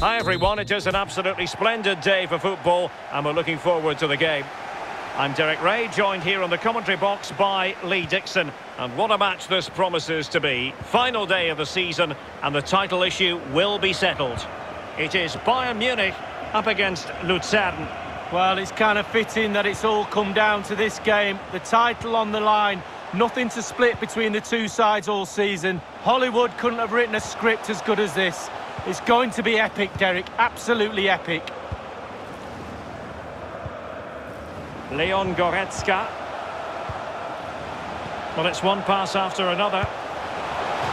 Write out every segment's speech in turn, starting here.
Hi everyone, it is an absolutely splendid day for football and we're looking forward to the game. I'm Derek Ray, joined here on the commentary box by Lee Dixon. And what a match this promises to be. Final day of the season and the title issue will be settled. It is Bayern Munich up against Luzern. Well, it's kind of fitting that it's all come down to this game. The title on the line, nothing to split between the two sides all season. Hollywood couldn't have written a script as good as this. It's going to be epic, Derek, absolutely epic. Leon Goretzka. Well, it's one pass after another.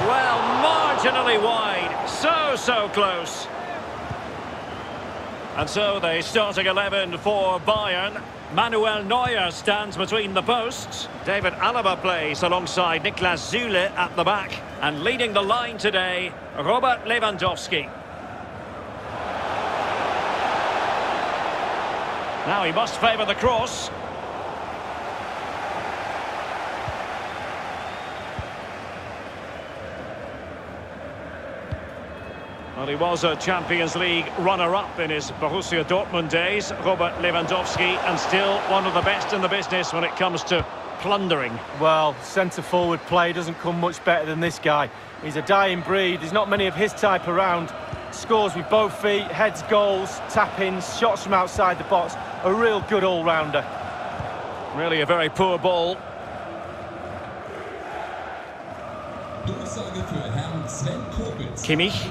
Well, marginally wide. So, so close. And so the starting 11 for Bayern. Manuel Neuer stands between the posts. David Alaba plays alongside Niklas Süle at the back. And leading the line today, Robert Lewandowski. Now he must favour the cross. Well, he was a Champions League runner-up in his Borussia Dortmund days, Robert Lewandowski, and still one of the best in the business when it comes to plundering. Well, centre-forward play doesn't come much better than this guy. He's a dying breed. There's not many of his type around. Scores with both feet, heads goals, tap-ins, shots from outside the box. A real good all-rounder. Really a very poor ball. Kimmich.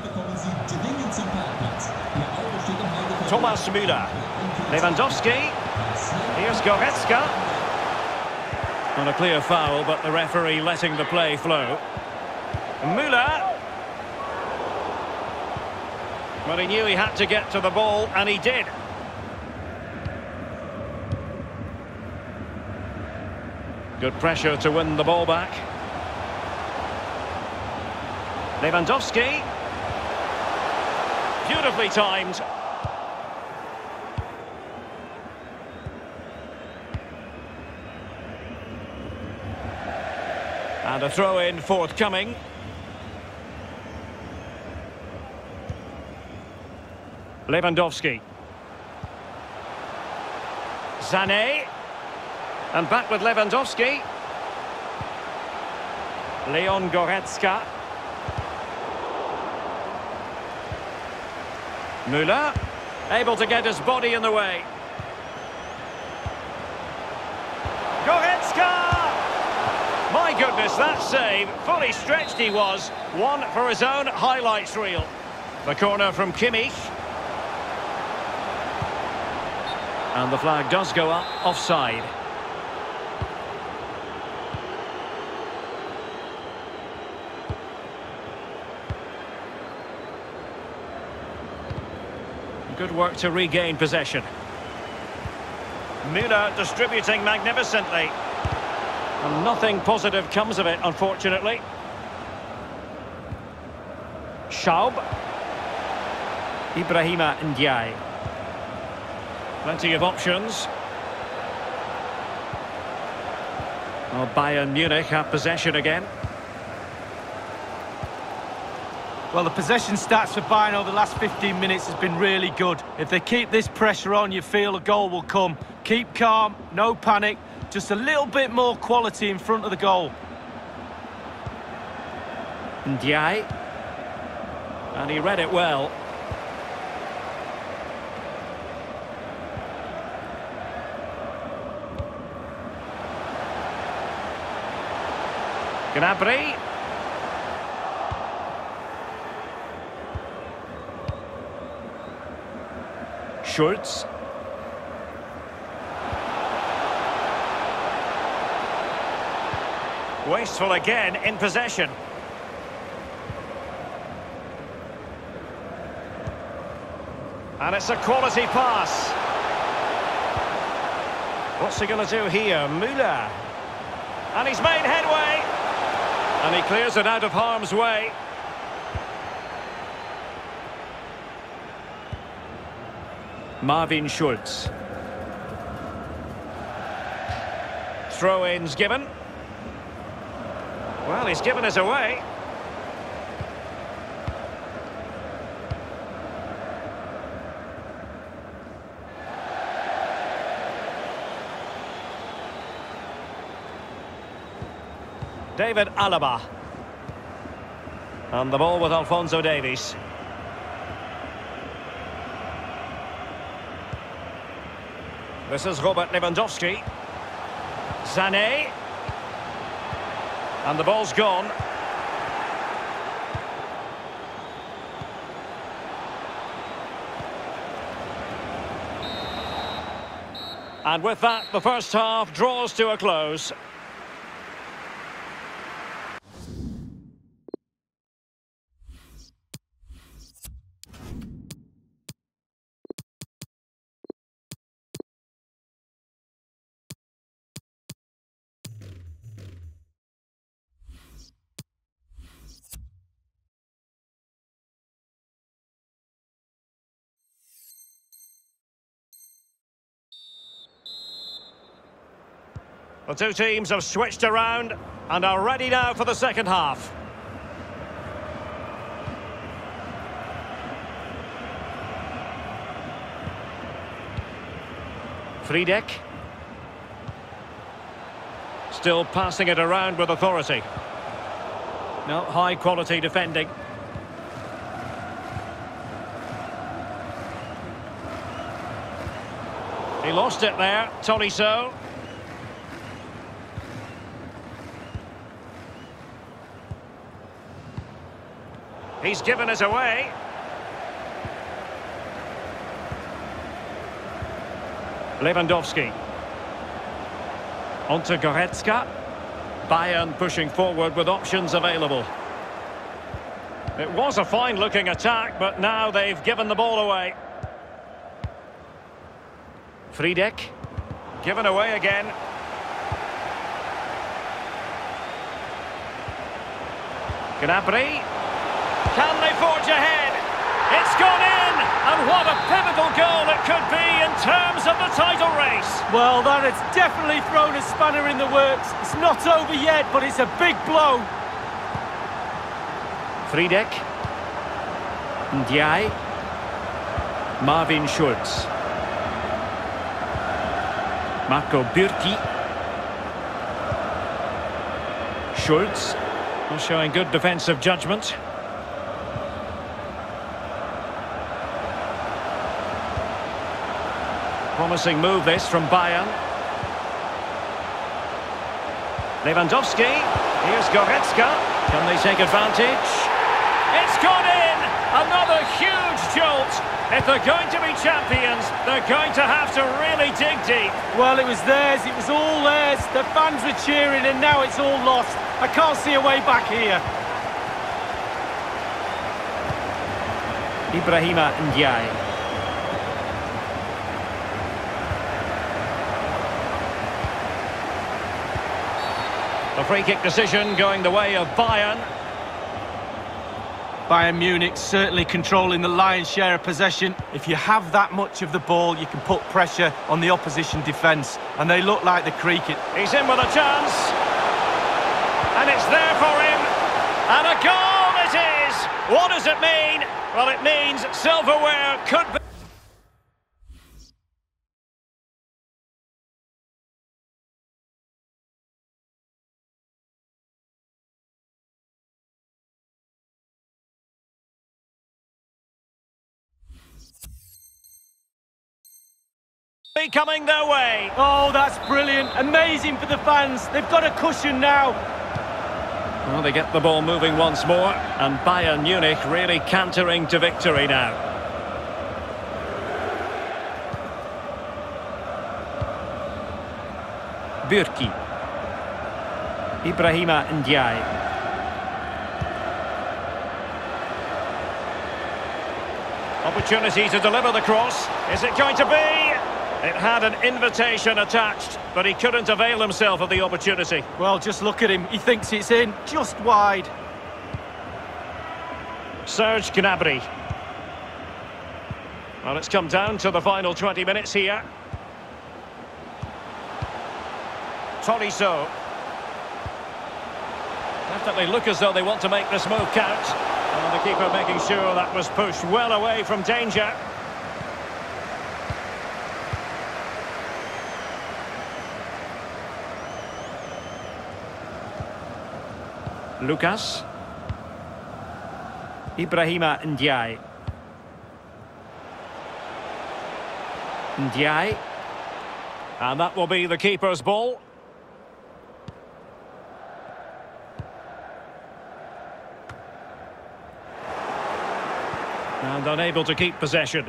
Thomas Müller. Lewandowski. Here's Goretzka. Not a clear foul, but the referee letting the play flow. Müller. Well, he knew he had to get to the ball, and he did. Good pressure to win the ball back. Lewandowski. Beautifully timed. And a throw-in forthcoming. Lewandowski. Sané. And back with Lewandowski. Leon Goretzka. Müller. Able to get his body in the way. Goretzka! My goodness, that save. Fully stretched he was. One for his own highlights reel. The corner from Kimmich. And the flag does go up offside. Good work to regain possession. Müller distributing magnificently. And nothing positive comes of it, unfortunately. Schaub. Ibrahima Ndiaye. Plenty of options. Well, Bayern Munich have possession again. Well, the possession stats for Bayern over the last 15 minutes has been really good. If they keep this pressure on, you feel a goal will come. Keep calm, no panic, just a little bit more quality in front of the goal. Ndiaye. And he read it well. Gnabry. Schulz. Wasteful again in possession. And it's a quality pass. What's he going to do here? Müller. And he's made headway. And he clears it out of harm's way. Marvin Schulz. Throw-ins given. Well, he's given us away. David Alaba. And the ball with Alphonso Davies. This is Robert Lewandowski. Sané. And the ball's gone. And with that, the first half draws to a close. The two teams have switched around and are ready now for the second half. Frydek. Still passing it around with authority. No, high quality defending. He lost it there, Tolisso. He's given it away. Lewandowski. On to Goretzka. Bayern pushing forward with options available. It was a fine-looking attack, but now they've given the ball away. Frydek. Given away again. Gnabry. Can they forge ahead? It's gone in! And what a pivotal goal it could be in terms of the title race. Well, that has definitely thrown a spanner in the works. It's not over yet, but it's a big blow. Frydek. Ndiaye. Marvin Schulz. Marco Bürki. Schulz. Showing good defensive judgment. Promising move this from Bayern. Lewandowski. Here's Goretzka. Can they take advantage? It's gone in! Another huge jolt. If they're going to be champions, they're going to have to really dig deep. Well, it was theirs. It was all theirs. The fans were cheering, and now it's all lost. I can't see a way back here. Ibrahima Ndiaye. A free kick decision going the way of Bayern. Bayern Munich certainly controlling the lion's share of possession. If you have that much of the ball, you can put pressure on the opposition defence. And they look like they're creaking. He's in with a chance. And it's there for him. And a goal it is. What does it mean? Well, it means silverware could be... be coming their way. Oh, that's brilliant. Amazing for the fans. They've got a cushion now. Well, they get the ball moving once more, and Bayern Munich really cantering to victory now. Bürki. Ibrahima Ndiaye. Opportunity to deliver the cross. Is it going to be? It had an invitation attached, but he couldn't avail himself of the opportunity. Well, just look at him. He thinks it's in, just wide. Serge Gnabry. Well, it's come down to the final 20 minutes here. Tolisso. Definitely look as though they want to make this move count. And the keeper making sure that was pushed well away from danger. Lucas. Ibrahima Ndiaye. Ndiaye. And that will be the keeper's ball. And unable to keep possession.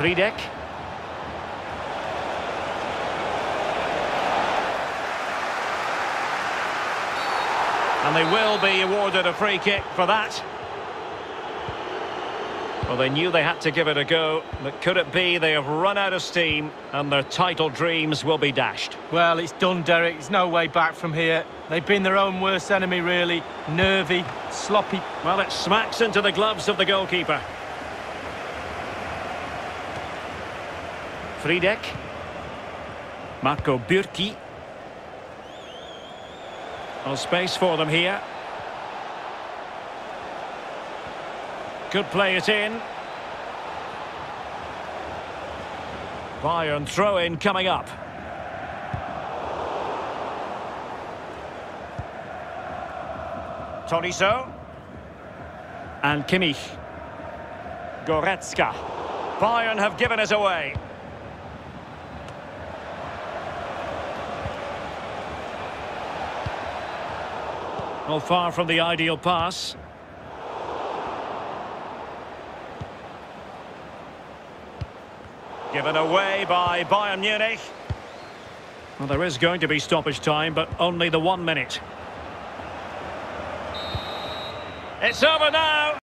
Frydek. And they will be awarded a free kick for that. Well, they knew they had to give it a go, but could it be they have run out of steam and their title dreams will be dashed? Well, it's done, Derek. There's no way back from here. They've been their own worst enemy, really. Nervy, sloppy. Well, it smacks into the gloves of the goalkeeper. Frydek. Marco Bürki. Well, space for them here. Could play it in. Bayern throw-in coming up. Tolisso. And Kimmich. Goretzka. Bayern have given it away. Well, far from the ideal pass. Given away by Bayern Munich. Well, there is going to be stoppage time, but only the one minute. It's over now.